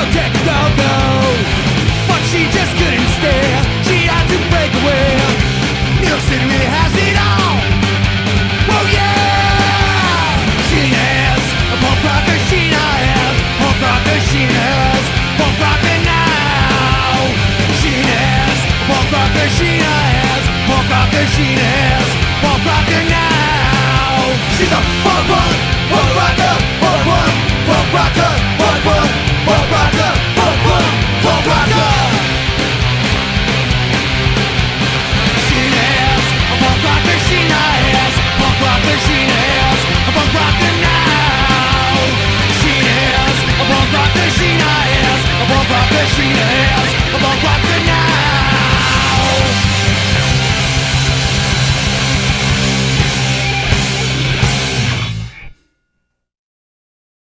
to tech, no Go, go. But she just couldn't stay. She had to break away. New York City really has it all. Oh yeah! She is a punk machine She is punk rock. She is punk rocker now. She is a punk machine She is punk rock. She is punk rocker now. She's a punk rock. punk rock.